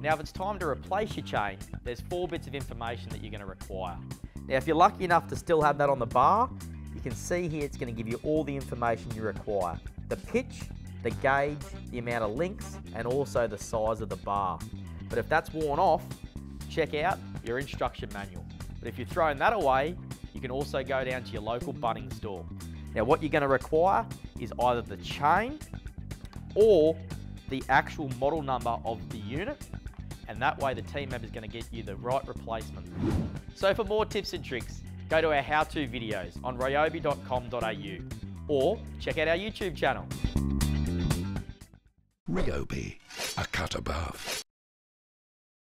Now if it's time to replace your chain, there's four bits of information that you're going to require. Now if you're lucky enough to still have that on the bar, you can see here it's going to give you all the information you require. The pitch, the gauge, the amount of links, and also the size of the bar. But if that's worn off, check out your instruction manual. But if you're throwing that away, you can also go down to your local Bunnings store. Now what you're going to require is either the chain or the actual model number of the unit and that way the team member is going to get you the right replacement. So for more tips and tricks, go to our how-to videos on ryobi.com.au or check out our YouTube channel. Ryobi, a cut above.